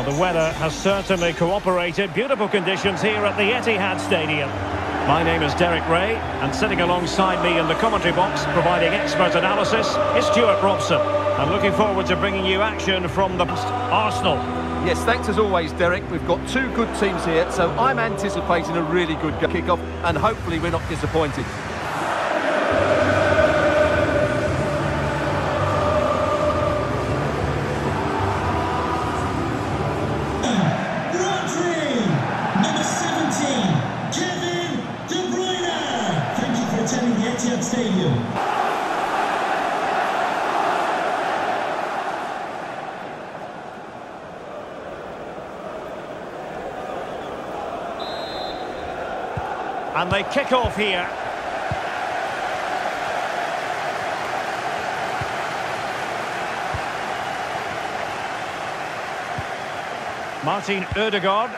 Well, the weather has certainly cooperated. Beautiful conditions here at the Etihad Stadium. My name is Derek Rae, and sitting alongside me in the commentary box, providing expert analysis, is Stewart Robson. I'm looking forward to bringing you action from the Arsenal. Yes, thanks as always, Derek. We've got two good teams here, so I'm anticipating a really good kick-off, and hopefully we're not disappointed. And they kick off here. Martin Odegaard.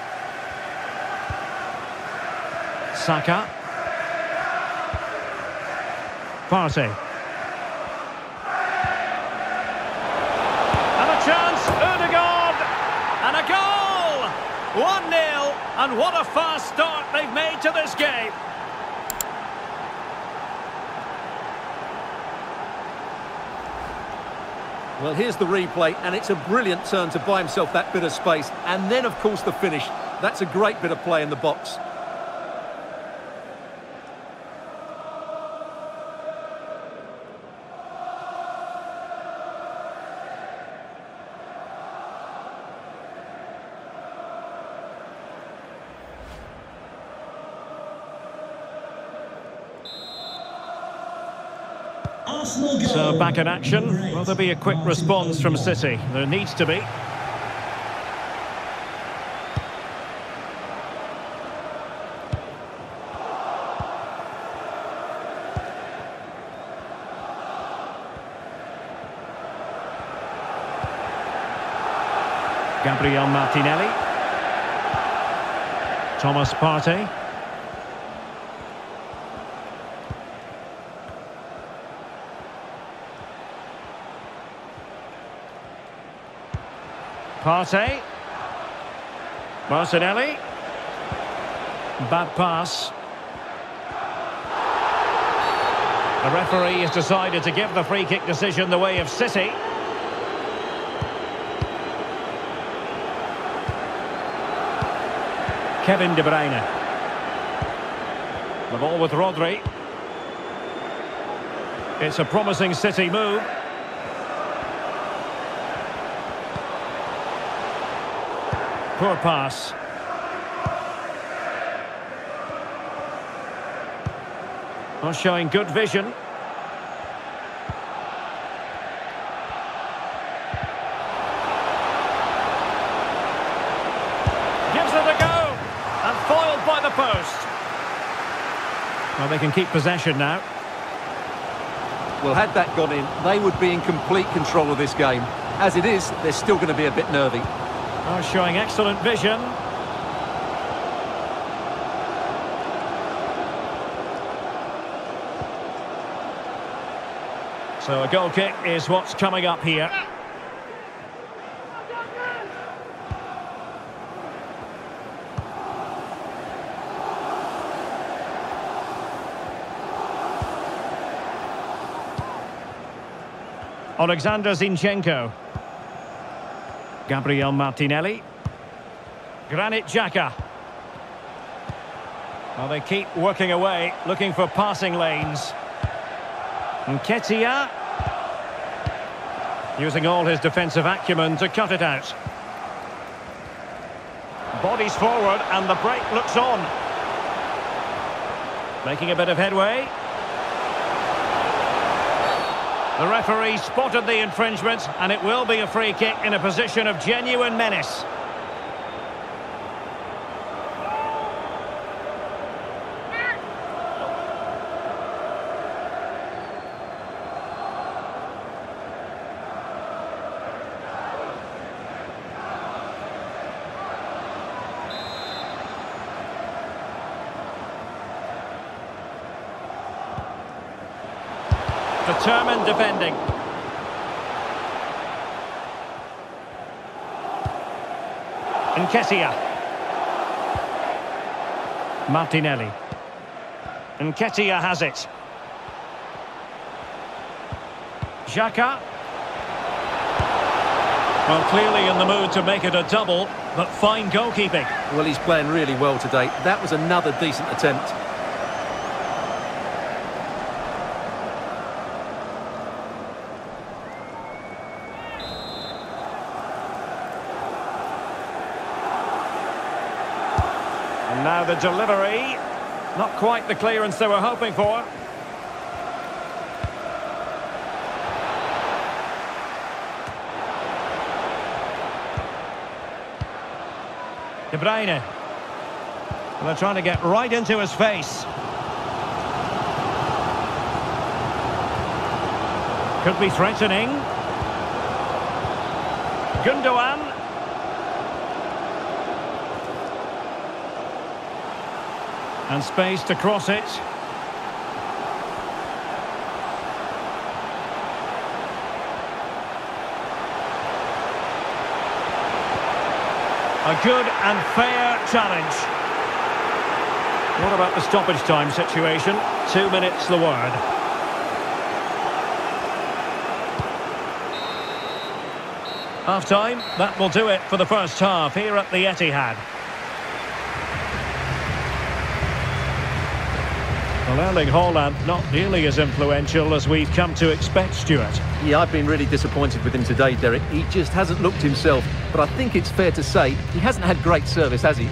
Saka. Partey. And a chance, Odegaard! And a goal! 1-0, and what a fast start they've made to this game. Well, here's the replay, and it's a brilliant turn to buy himself that bit of space. And then, of course, the finish. That's a great bit of play in the box. So back in action. Will there be a quick response from City? There needs to be. Gabriel Martinelli. Thomas Partey. Partey. Martinelli. Bad pass. The referee has decided to give the free kick decision the way of City. Kevin De Bruyne. The ball with Rodri. It's a promising City move. Poor pass. Not showing good vision. Gives it a go. And foiled by the post. Well, they can keep possession now. Well, had that gone in, they would be in complete control of this game. As it is, they're still going to be a bit nervy. Oh, showing excellent vision. So a goal kick is what's coming up here. Alexander Zinchenko. Gabriel Martinelli. Granit Xhaka. Well, they keep working away, looking for passing lanes. Nketiah. Using all his defensive acumen to cut it out. Bodies forward and the break looks on. Making a bit of headway. The referee spotted the infringement and it will be a free kick in a position of genuine menace. Determined defending. Nketiah. Martinelli. Nketiah has it. Xhaka. Well, clearly in the mood to make it a double, but fine goalkeeping. Well, he's playing really well today. That was another decent attempt. And now the delivery. Not quite the clearance they were hoping for. De Bruyne. Well, they're trying to get right into his face. Could be threatening. Gundogan. And space to cross it. A good and fair challenge. What about the stoppage time situation? Two minutes the word. Half time, that will do it for the first half here at the Etihad. Well, Erling Haaland not nearly as influential as we've come to expect, Stuart. Yeah, I've been really disappointed with him today, Derek. He just hasn't looked himself. But I think it's fair to say he hasn't had great service, has he?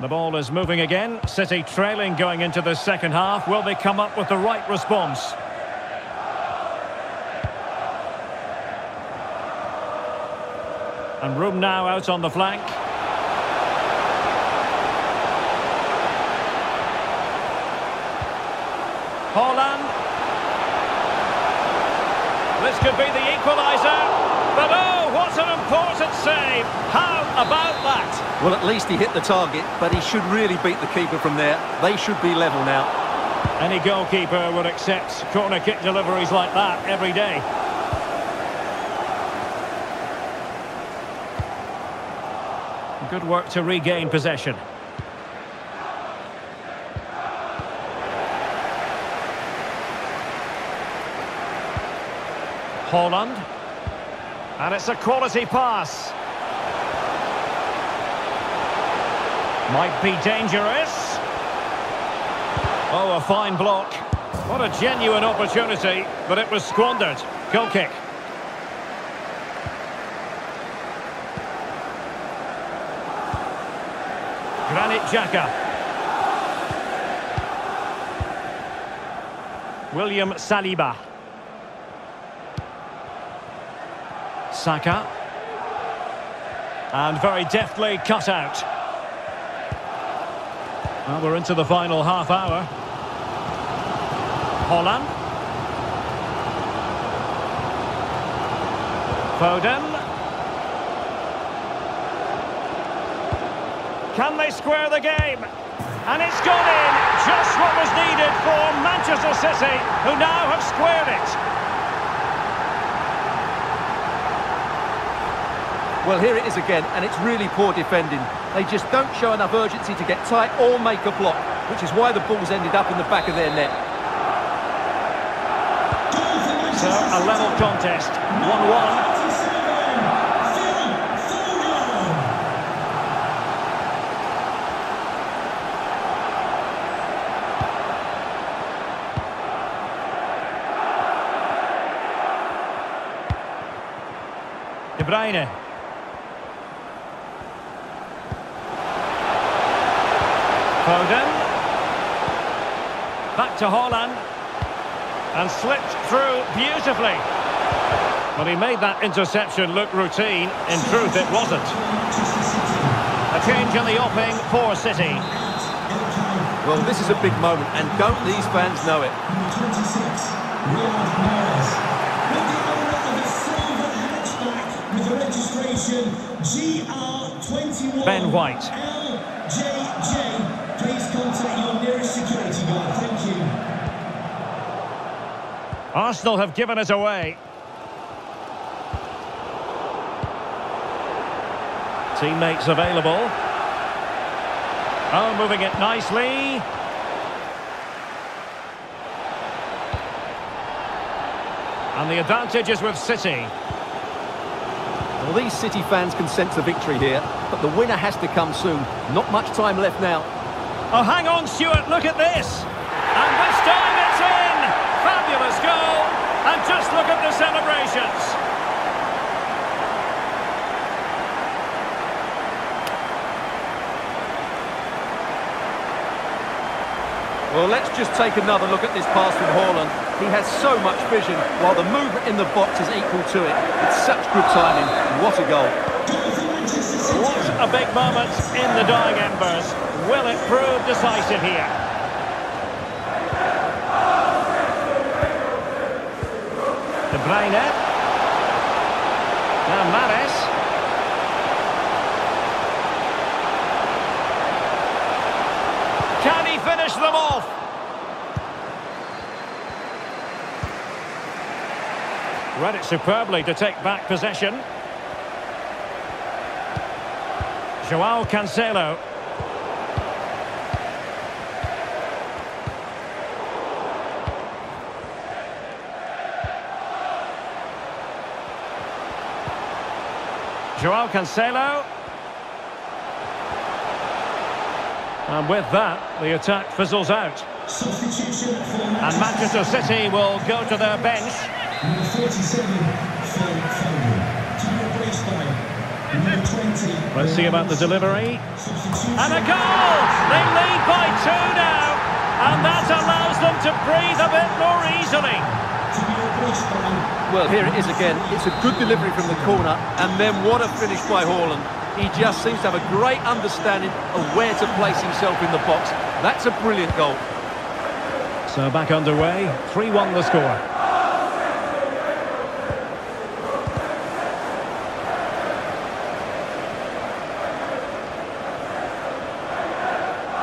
The ball is moving again. City trailing going into the second half. Will they come up with the right response? And room now out on the flank. Haaland. This could be the equaliser. But oh, what an important save. How about that? Well, at least he hit the target, but he should really beat the keeper from there. They should be level now. Any goalkeeper would accept corner kick deliveries like that every day. Good work to regain possession. Haaland. And it's a quality pass. Might be dangerous. Oh, a fine block. What a genuine opportunity, but it was squandered. Goal kick. Granit Xhaka. William Saliba. Saka. And very deftly cut out. Well, we're into the final half hour. Haaland. Foden. Can they square the game? And it's gone in. Just what was needed for Manchester City, who now have squared it. Well, here it is again, and it's really poor defending. They just don't show enough urgency to get tight or make a block, which is why the ball's ended up in the back of their net. So, a level contest, 1-1. De Bruyne. Foden. Back to Haaland. And slipped through beautifully. Well, he made that interception look routine. In truth, it wasn't. A change in the offing for City. Well, this is a big moment, and don't these fans know it? The registration GR21 Ben White. LJJ. Please contact your nearest security guard. Thank you. Arsenal have given it away. Teammates available. Oh, moving it nicely. And the advantage is with City. Well, these City fans can sense a victory here, but the winner has to come soon. Not much time left now. Oh, hang on, Stuart, look at this. And this time it's in. Fabulous goal. And just look at the celebrations. Well, let's just take another look at this pass from Haaland. He has so much vision, while the movement in the box is equal to it. It's such good timing. What a goal. What a big moment in the dying embers. Will it prove decisive here? De Bruyne. Now Mahrez. Can he finish them off? Read it superbly to take back possession. Joao Cancelo. Joao Cancelo. And with that, the attack fizzles out. And Manchester City will go to their bench. Number 47, Phil Foden. Time replaced by number 20. Let's see about the delivery. And a goal! They lead by two now. And that allows them to breathe a bit more easily. To be replaced by Well, here it is again. It's a good delivery from the corner, and then what a finish by Haaland. He just seems to have a great understanding of where to place himself in the box. That's a brilliant goal. So back underway. 3-1 the score.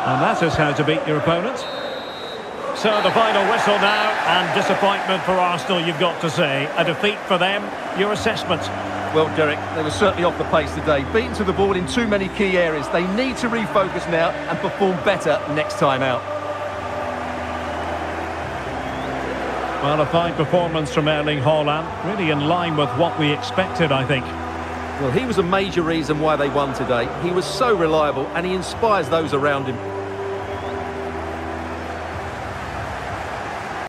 And that is how to beat your opponent. So the final whistle now, and disappointment for Arsenal, you've got to say. A defeat for them. Your assessment? Well, Derek, they were certainly off the pace today. Beaten to the ball in too many key areas. They need to refocus now and perform better next time out. Well, a fine performance from Erling Haaland. Really in line with what we expected, I think. Well, he was a major reason why they won today. He was so reliable and he inspires those around him.